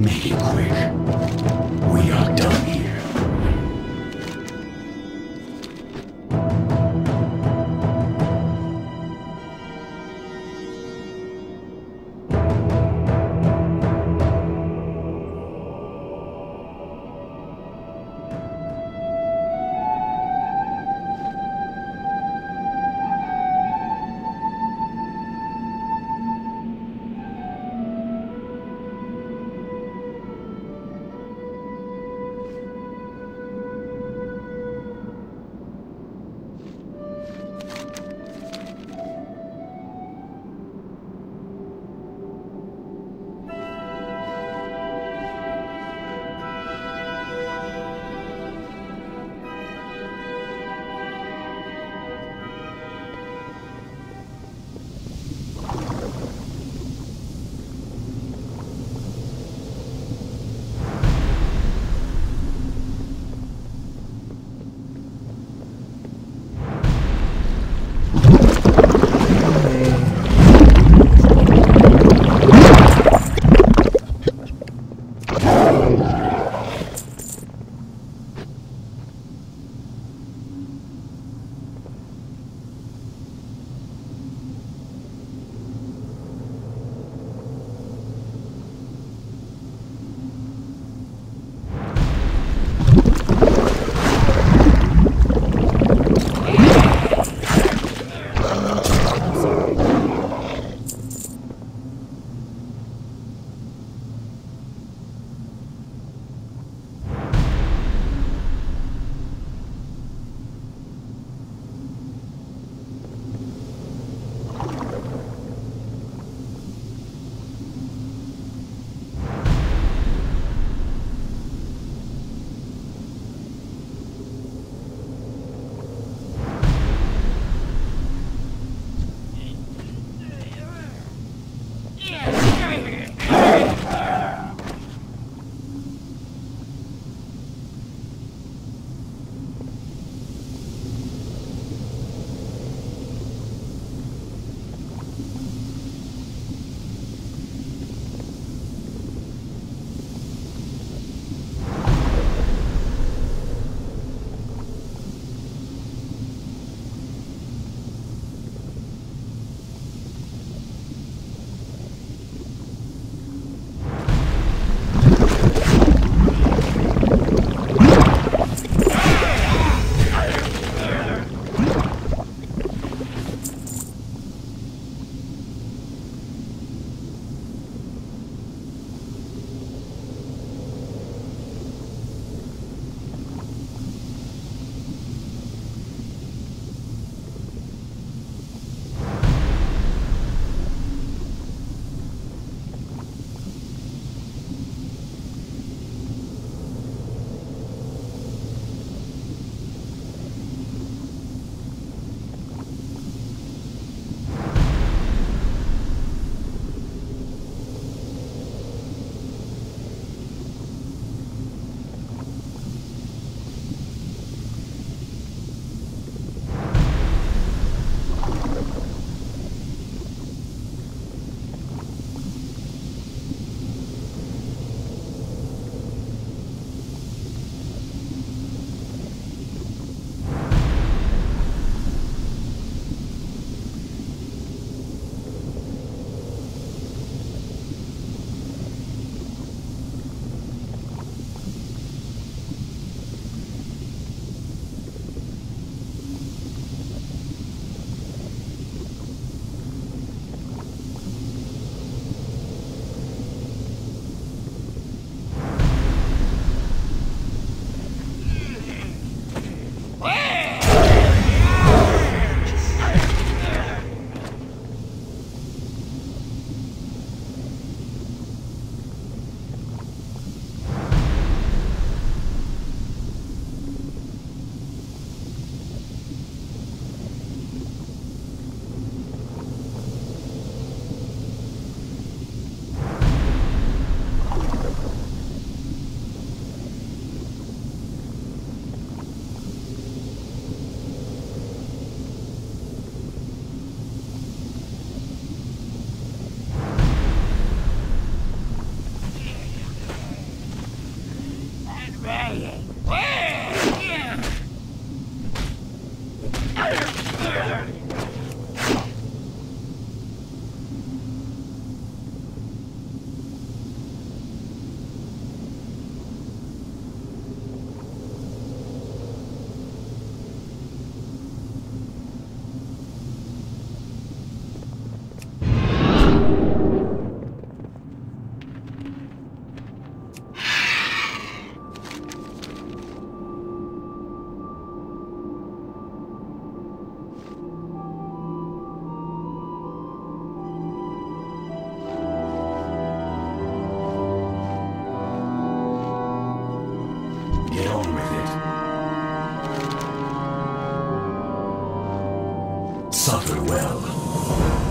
Make it quick. We are done Suffer well.